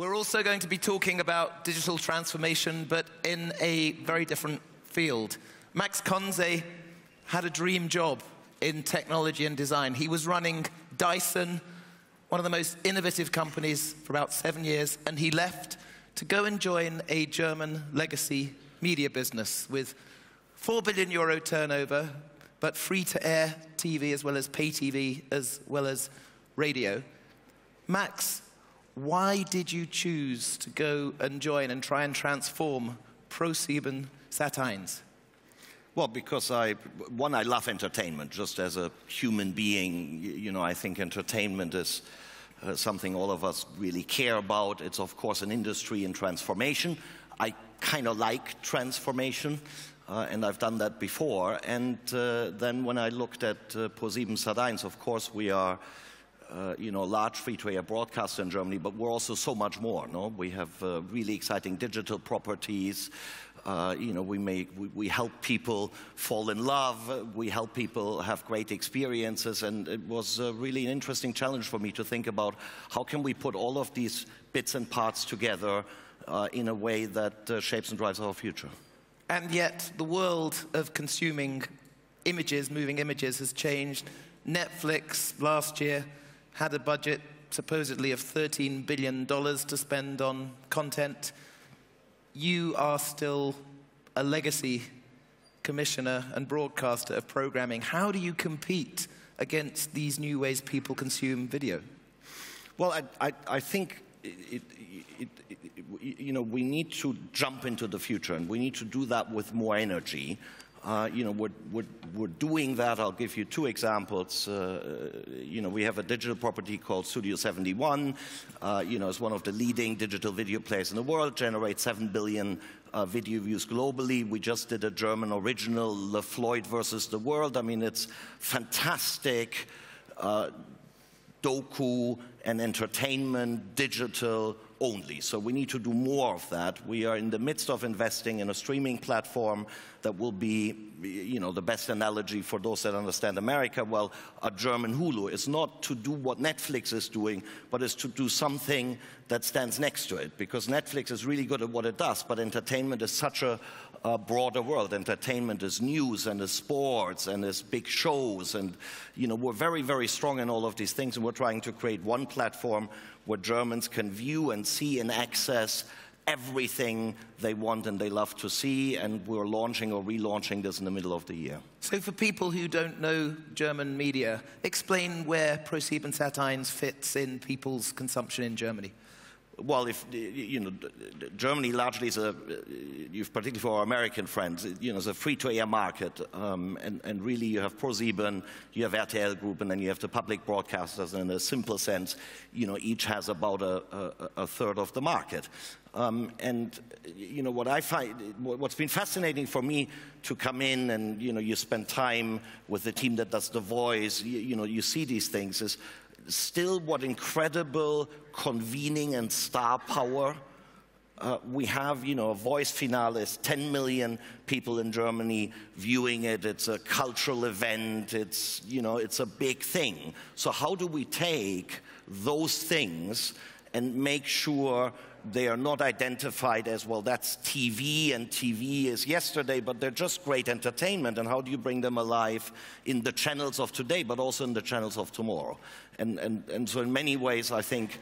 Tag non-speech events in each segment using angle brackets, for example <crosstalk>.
We're also going to be talking about digital transformation, but in a very different field. Max Conze had a dream job in technology and design. He was running Dyson, one of the most innovative companies, for about seven years, and he left to go and join a German legacy media business with 4 billion euro turnover, but free to air TV as well as pay TV as well as radio. Max, why did you choose to go and join and try and transform ProSieben Sat1? Well, because I, one, I love entertainment just as a human being. You know, I think entertainment is uh, something all of us really care about. It's, of course, an industry in transformation. I kind of like transformation. Uh, and I've done that before. And uh, then when I looked at uh, ProSiebenSat.1, of course, we are, uh, you know, large free-to-air broadcaster in Germany, but we're also so much more. No, we have uh, really exciting digital properties. Uh, you know, we, make, we, we, help people fall in love. We help people have great experiences. And it was really an interesting challenge for me to think about how can we put all of these bits and parts together in a way that shapes and drives our future. And yet, the world of consuming images, moving images, has changed. Netflix last year had a budget supposedly of $13 billion to spend on content. You are still a legacy commissioner and broadcaster of programming. How do you compete against these new ways people consume video? Well, I, I, I think it, it, it, you know, we need to jump into the future, and we need to do that with more energy. Uh, you know, we're, we're, we're, doing that. I'll give you two examples. Uh, you know, we have a digital property called Studio 71. Uh, you know, it's one of the leading digital video players in the world, generates 7 billion uh, video views globally. We just did a German original, LeFloid versus the World. I mean, it's fantastic uh, doku and entertainment, digital, only. So we need to do more of that. We are in the midst of investing in a streaming platform that will be, you know, the best analogy for those that understand America. Well, a German Hulu is not to do what Netflix is doing, but is to do something that stands next to it. Because Netflix is really good at what it does, but entertainment is such a, a broader world. Entertainment is news and is sports and is big shows. And, you know, we're very, very strong in all of these things. And we're trying to create one platform where Germans can view and see and access everything they want and they love to see, and we're launching or relaunching this in the middle of the year. So for people who don't know German media, explain where ProSiebenSat.1 fits in people's consumption in Germany well, if you know, Germany largely is a, particularly for our American friends, you know, it's a free-to-air market, um, and, and, really you have ProSieben, you have RTL Group, and then you have the public broadcasters. In a simple sense, you know, each has about a, a, a third of the market. Um, and you know what I find, what's been fascinating for me to come in and you know you spend time with the team that does the voice, you, you know you see these things is still what incredible convening and star power uh, we have, you know, a voice finale is 10 million people in Germany viewing it. It's a cultural event. It's, you know, it's a big thing. So how do we take those things and make sure they are not identified as, well, that's TV and TV is yesterday, but they're just great entertainment. And how do you bring them alive in the channels of today, but also in the channels of tomorrow? And, and, and so, in many ways, I think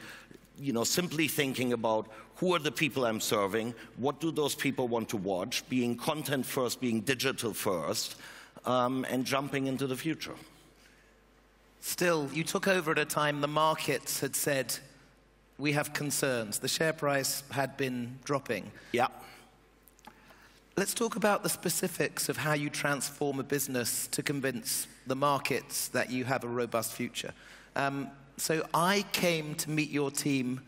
you know, simply thinking about who are the people I'm serving, what do those people want to watch, being content first, being digital first, um, and jumping into the future. Still, you took over at a time the markets had said we have concerns. The share price had been dropping. Yeah. Let's talk about the specifics of how you transform a business to convince the markets that you have a robust future. Um, so I came to meet your team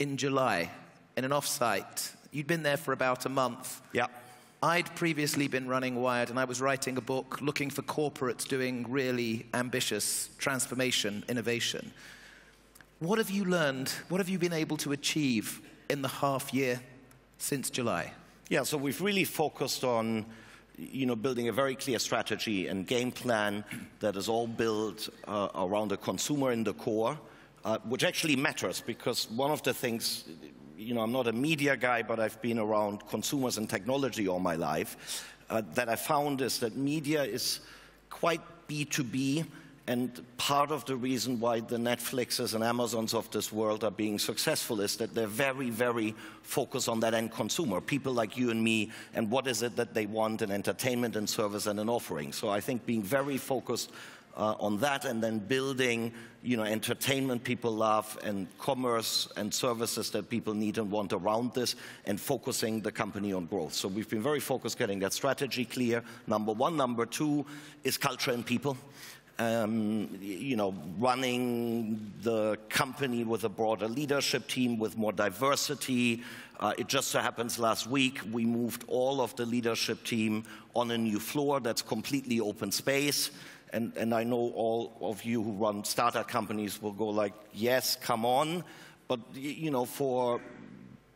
in July in an offsite. You'd been there for about a month. Yeah. I'd previously been running Wired and I was writing a book looking for corporates doing really ambitious transformation, innovation. What have you learned? What have you been able to achieve in the half year since July? Yeah, so we've really focused on you know, building a very clear strategy and game plan that is all built uh, around the consumer in the core, uh, which actually matters because one of the things you know, I'm not a media guy, but I've been around consumers and technology all my life, uh, that I found is that media is quite B2B and part of the reason why the Netflixes and Amazons of this world are being successful is that they're very, very focused on that end consumer, people like you and me, and what is it that they want in entertainment and service and an offering. So I think being very focused uh, on that and then building you know, entertainment people love and commerce and services that people need and want around this and focusing the company on growth. So we've been very focused getting that strategy clear, number one. Number two is culture and people um, you know, running the company with a broader leadership team, with more diversity. Uh, it just so happens last week we moved all of the leadership team on a new floor that's completely open space. And, and I know all of you who run startup companies will go like, yes, come on. But, you know, for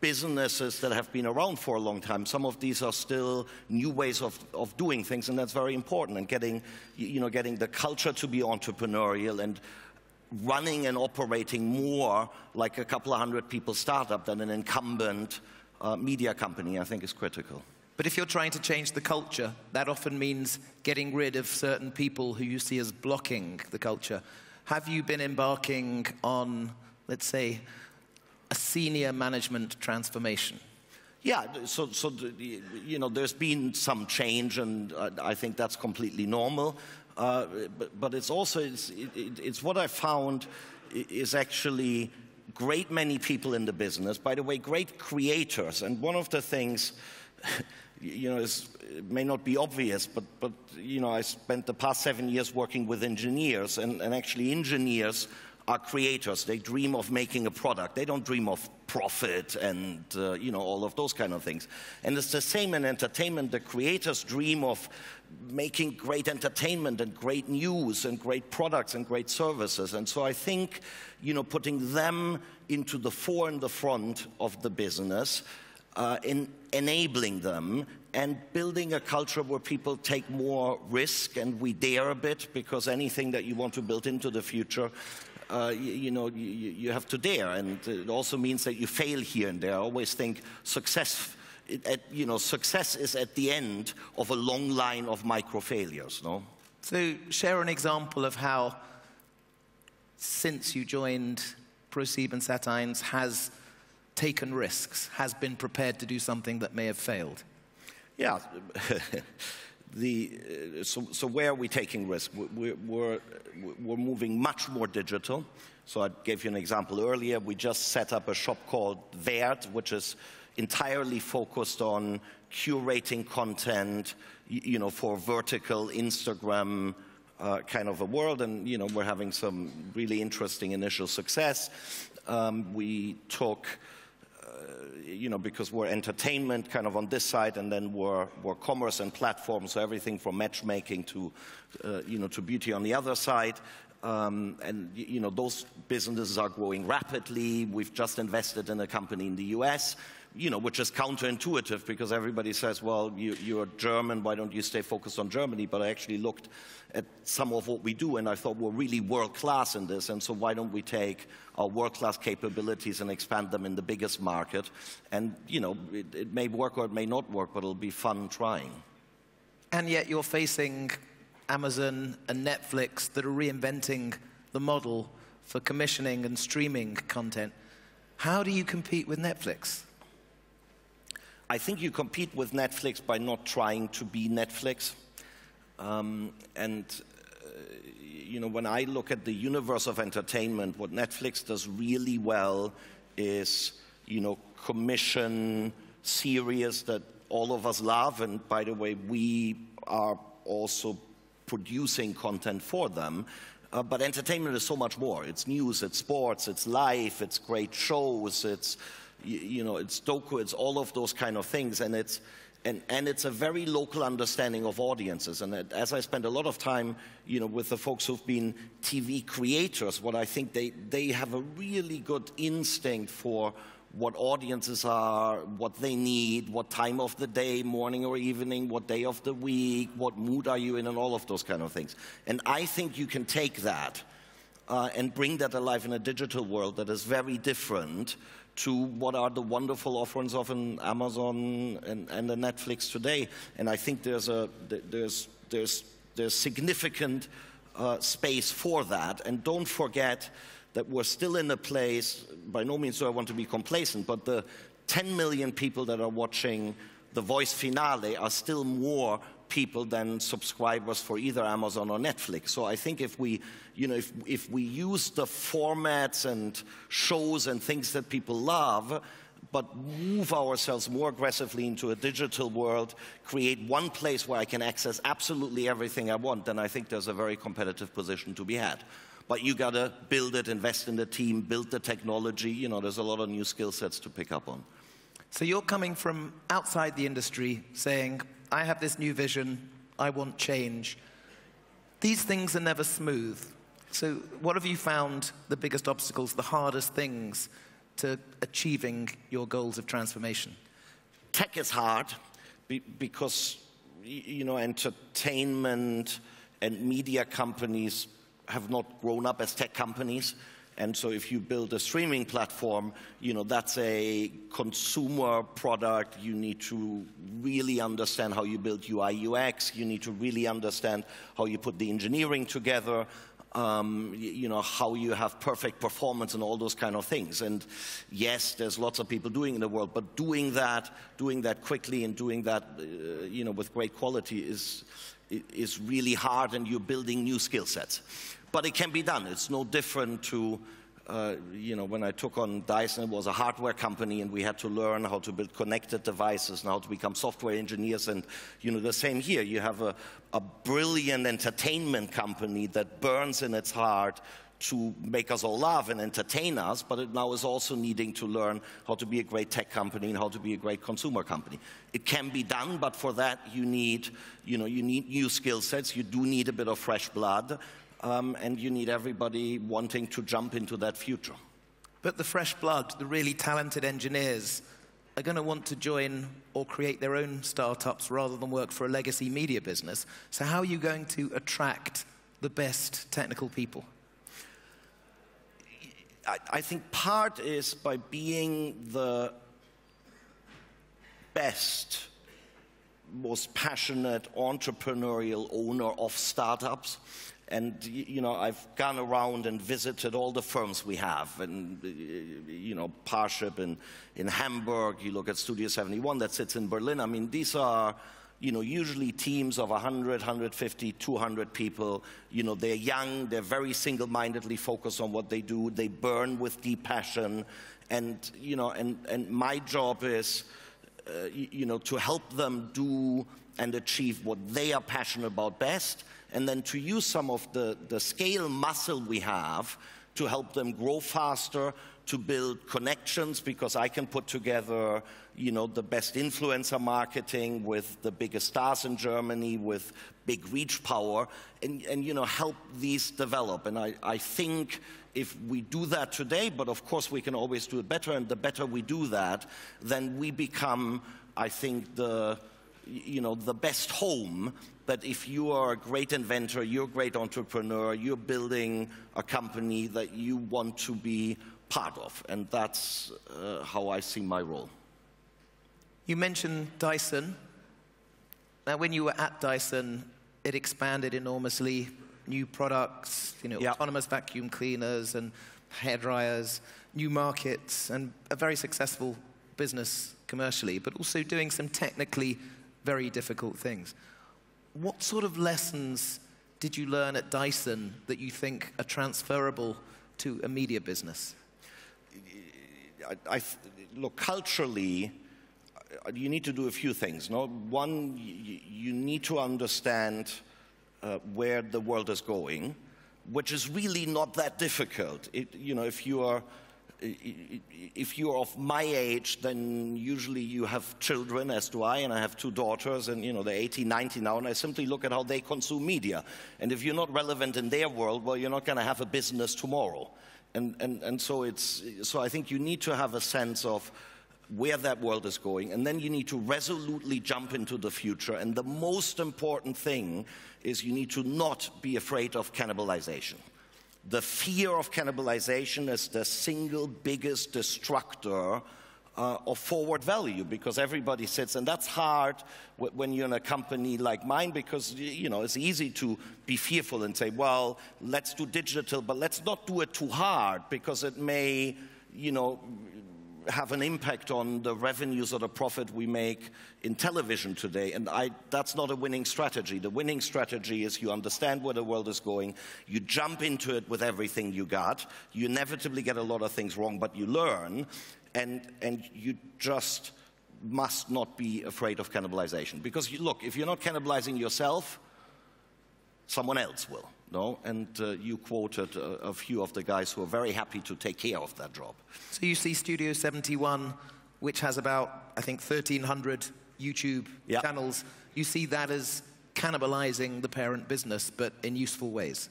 businesses that have been around for a long time. Some of these are still new ways of, of doing things, and that's very important. And getting, you know, getting the culture to be entrepreneurial and running and operating more like a couple of hundred people startup than an incumbent uh, media company, I think is critical. But if you're trying to change the culture, that often means getting rid of certain people who you see as blocking the culture. Have you been embarking on, let's say, a senior management transformation? Yeah, so, so you know, there's been some change, and I think that's completely normal. Uh, but, but, it's also it's, it, it's what I found is actually great many people in the business. By the way, great creators. And one of the things, <laughs> you know, is, it may not be obvious, but, but you know, I spent the past seven years working with engineers, and, and actually engineers are creators. They dream of making a product. They don't dream of profit and uh, you know all of those kind of things. And it's the same in entertainment. The creators dream of making great entertainment and great news and great products and great services. And so I think you know putting them into the fore and the front of the business, uh, in enabling them and building a culture where people take more risk and we dare a bit because anything that you want to build into the future uh, you, you, know, you, you, have to dare. And it also means that you fail here and there. I always think success, at, you know, success is at the end of a long line of micro failures, no? So share an example of how, since you joined ProSiebenSat.1, has taken risks, has been prepared to do something that may have failed. Yeah. <laughs> the, uh, so, so, where are we taking risk? We're, we're, we're, moving much more digital. So I gave you an example earlier. We just set up a shop called Vert, which is entirely focused on curating content, you know, for vertical Instagram uh, kind of a world. And, you know, we're having some really interesting initial success. Um, we took you know, because we're entertainment kind of on this side, and then we're, we're commerce and platforms, so everything from matchmaking to, uh, you know, to beauty on the other side. Um, and you know those businesses are growing rapidly. We've just invested in a company in the U.S you know, which is counterintuitive because everybody says, well, you, are German, why don't you stay focused on Germany? But I actually looked at some of what we do and I thought we're really world class in this, and so why don't we take our world class capabilities and expand them in the biggest market? And, you know, it, it may work or it may not work, but it'll be fun trying. And yet you're facing Amazon and Netflix that are reinventing the model for commissioning and streaming content. How do you compete with Netflix? I think you compete with Netflix by not trying to be Netflix. Um, and, uh, you know, when I look at the universe of entertainment, what Netflix does really well is, you know, commission series that all of us love. And by the way, we are also producing content for them. Uh, but entertainment is so much more. It's news, it's sports, it's life, it's great shows, it's you, you know, it's doku, it's all of those kind of things, and it's and, and it's a very local understanding of audiences. And as I spend a lot of time, you know, with the folks who've been TV creators, what I think they they have a really good instinct for what audiences are, what they need, what time of the day, morning or evening, what day of the week, what mood are you in, and all of those kind of things. And I think you can take that uh, and bring that alive in a digital world that is very different to what are the wonderful offerings of an Amazon and, and a Netflix today. And I think there's, a, there's, there's, there's significant uh, space for that. And don't forget that we're still in a place, by no means do I want to be complacent, but the 10 million people that are watching the voice finale are still more people than subscribers for either Amazon or Netflix. So I think if we, you know, if, if we use the formats and shows and things that people love, but move ourselves more aggressively into a digital world, create one place where I can access absolutely everything I want, then I think there's a very competitive position to be had. But you got to build it, invest in the team, build the technology. You know, there's a lot of new skill sets to pick up on. So you're coming from outside the industry saying, I have this new vision, I want change. These things are never smooth. So, what have you found the biggest obstacles, the hardest things to achieving your goals of transformation? Tech is hard because, you know, entertainment and media companies have not grown up as tech companies. And so if you build a streaming platform, you know, that's a consumer product. You need to really understand how you build UI, UX. You need to really understand how you put the engineering together. Um, you know, how you have perfect performance and all those kind of things. And yes, there's lots of people doing in the world, but doing that, doing that quickly and doing that, uh, you know, with great quality is, is really hard and you're building new skill sets. But it can be done. It's no different to, uh, you know, when I took on Dyson, it was a hardware company and we had to learn how to build connected devices and how to become software engineers. And, you know, the same here. You have a, a brilliant entertainment company that burns in its heart to make us all laugh and entertain us, but it now is also needing to learn how to be a great tech company and how to be a great consumer company. It can be done, but for that you need, you know, you need new skill sets. You do need a bit of fresh blood um, and you need everybody wanting to jump into that future. But the fresh blood, the really talented engineers, are going to want to join or create their own startups rather than work for a legacy media business. So, how are you going to attract the best technical people? I, I think part is by being the best, most passionate entrepreneurial owner of startups and, you know, I've gone around and visited all the firms we have, and, you know, Parship in, in Hamburg, you look at Studio 71 that sits in Berlin. I mean, these are, you know, usually teams of 100, 150, 200 people. You know, they're young, they're very single-mindedly focused on what they do, they burn with deep passion, and, you know, and, and my job is, uh, you know, to help them do and achieve what they are passionate about best, and then to use some of the, the scale muscle we have to help them grow faster, to build connections, because I can put together, you know, the best influencer marketing with the biggest stars in Germany, with big reach power, and, and you know, help these develop. And I, I think if we do that today, but of course we can always do it better, and the better we do that, then we become, I think, the you know, the best home that if you are a great inventor, you're a great entrepreneur, you're building a company that you want to be part of. And that's uh, how I see my role. You mentioned Dyson. Now, when you were at Dyson, it expanded enormously. New products, you know, autonomous vacuum cleaners and hair dryers, new markets, and a very successful business commercially, but also doing some technically very difficult things. What sort of lessons did you learn at Dyson that you think are transferable to a media business? I, I, look, culturally, uh, you need to do a few things. No? One, you, need to understand uh, where the world is going, which is really not that difficult. It, you know, if you are if you're of my age, then usually you have children, as do I, and I have two daughters, and you know they're 18, 19 now, and I simply look at how they consume media. And if you're not relevant in their world, well, you're not going to have a business tomorrow. And, and, and so, it's, so I think you need to have a sense of where that world is going, and then you need to resolutely jump into the future. And the most important thing is you need to not be afraid of cannibalization the fear of cannibalization is the single biggest destructor uh, of forward value because everybody sits, and that's hard when you're in a company like mine because you know it's easy to be fearful and say, well, let's do digital, but let's not do it too hard because it may, you know, have an impact on the revenues or the profit we make in television today. And I, that's not a winning strategy. The winning strategy is you understand where the world is going, you jump into it with everything you got, you inevitably get a lot of things wrong, but you learn, and, and you just must not be afraid of cannibalization. Because you, look, if you're not cannibalizing yourself, someone else will. No? And uh, you quoted a, a, few of the guys who are very happy to take care of that job. So you see Studio 71, which has about, I think, 1,300 YouTube yep. channels. You see that as cannibalizing the parent business, but in useful ways.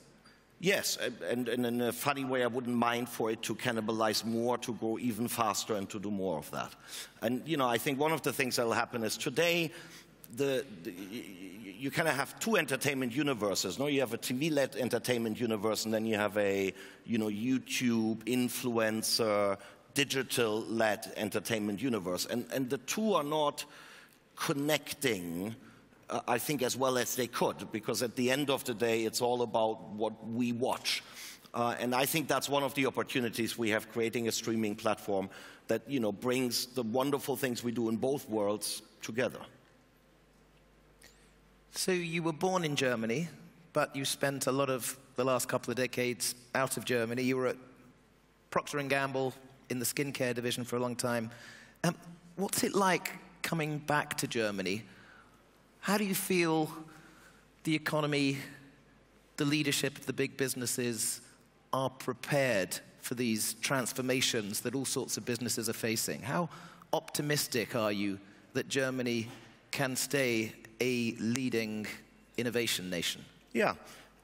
Yes, and, and, in a funny way, I wouldn't mind for it to cannibalize more, to go even faster, and to do more of that. And you know, I think one of the things that will happen is today, the, the you kind of have two entertainment universes. No, you have a TV-led entertainment universe, and then you have a you know YouTube influencer digital-led entertainment universe, and and the two are not connecting uh, I think, as well as they could, because at the end of the day, it's all about what we watch. Uh, and I think that's one of the opportunities we have creating a streaming platform that you know, brings the wonderful things we do in both worlds together. So you were born in Germany, but you spent a lot of the last couple of decades out of Germany. You were at Procter & Gamble in the skincare division for a long time. Um, what's it like coming back to Germany how do you feel the economy, the leadership of the big businesses are prepared for these transformations that all sorts of businesses are facing? How optimistic are you that Germany can stay a leading innovation nation? Yeah.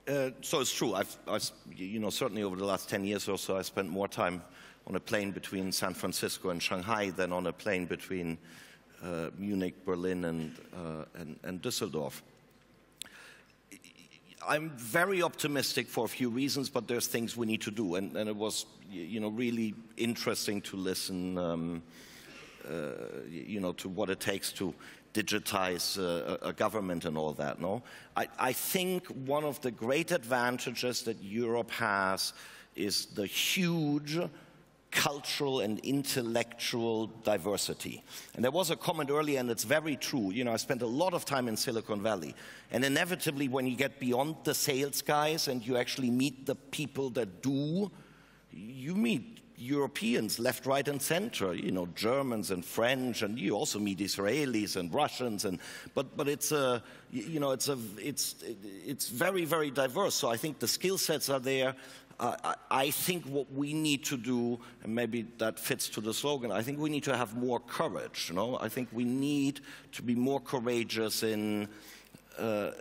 Uh, so it's true. I've, I've, you know, certainly over the last 10 years or so, I spent more time on a plane between San Francisco and Shanghai than on a plane between uh, Munich, Berlin, and, uh, and, and Düsseldorf. I'm very optimistic for a few reasons, but there's things we need to do. And, and it was, you know, really interesting to listen, um, you know, to what it takes to digitize uh, a government and all that. No, I, I, think one of the great advantages that Europe has is the huge cultural and intellectual diversity. And there was a comment earlier, and it's very true. You know, I spent a lot of time in Silicon Valley. And inevitably, when you get beyond the sales guys and you actually meet the people that do, you meet Europeans left, right, and center, you know, Germans and French, and you also meet Israelis and Russians, and, but, but it's, a, you know, it's, a, it's, it's very, very diverse. So I think the skill sets are there. Uh, I think what we need to do, and maybe that fits to the slogan, I think we need to have more courage. You know? I think we need to be more courageous in, uh,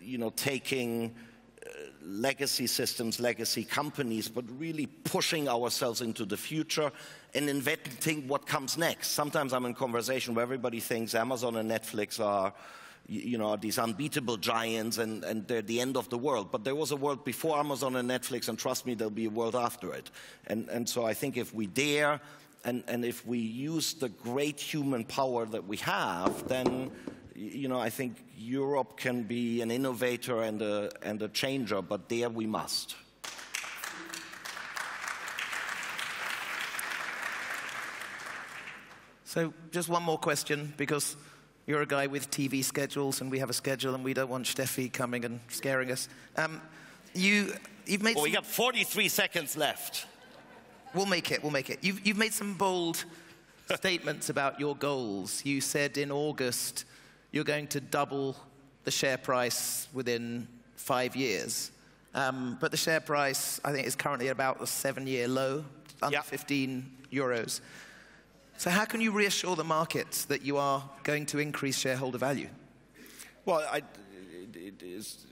you know, taking legacy systems, legacy companies, but really pushing ourselves into the future and inventing what comes next. Sometimes I'm in conversation where everybody thinks Amazon and Netflix are you know, these unbeatable giants and, and they're the end of the world. But there was a world before Amazon and Netflix, and trust me, there'll be a world after it. And, and so I think if we dare and, and if we use the great human power that we have, then you know, I think Europe can be an innovator and a, and a changer, but there we must. So, just one more question, because you're a guy with TV schedules, and we have a schedule, and we don't want Steffi coming and scaring us. Um, you, you've made. Well, we got 43 seconds left. We'll make it. We'll make it. You've, you've made some bold statements about your goals. You said in August you're going to double the share price within five years. Um, but the share price, I think, is currently at about a seven-year low, under yep. 15 euros. So, how can you reassure the markets that you are going to increase shareholder value? Well, I, it is,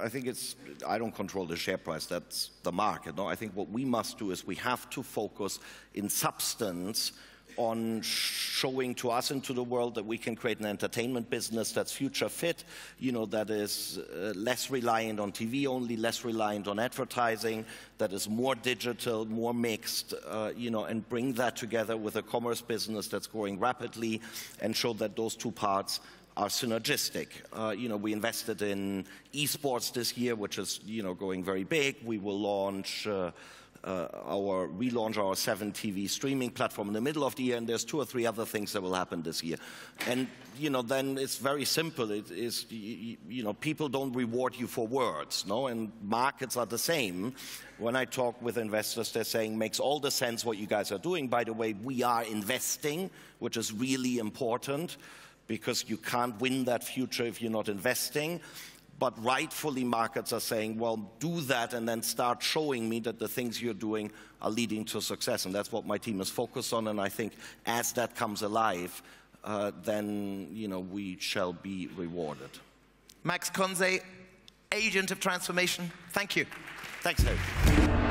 I think it's, I don't control the share price, that's the market. No? I think what we must do is we have to focus in substance on showing to us and to the world that we can create an entertainment business that's future fit, you know, that is uh, less reliant on TV only, less reliant on advertising, that is more digital, more mixed, uh, you know, and bring that together with a commerce business that's growing rapidly and show that those two parts are synergistic. Uh, you know, we invested in esports this year, which is, you know, going very big. We will launch uh, uh, our relaunch our 7 TV streaming platform in the middle of the year, and there's two or three other things that will happen this year. And you know, then it's very simple. It is you, you know, people don't reward you for words, no, and markets are the same. When I talk with investors, they're saying makes all the sense what you guys are doing. By the way, we are investing, which is really important because you can't win that future if you're not investing. But rightfully, markets are saying, well, do that and then start showing me that the things you're doing are leading to success. And that's what my team is focused on. And I think as that comes alive, uh, then you know, we shall be rewarded. Max Conze, agent of transformation, thank you. Thanks, Harry.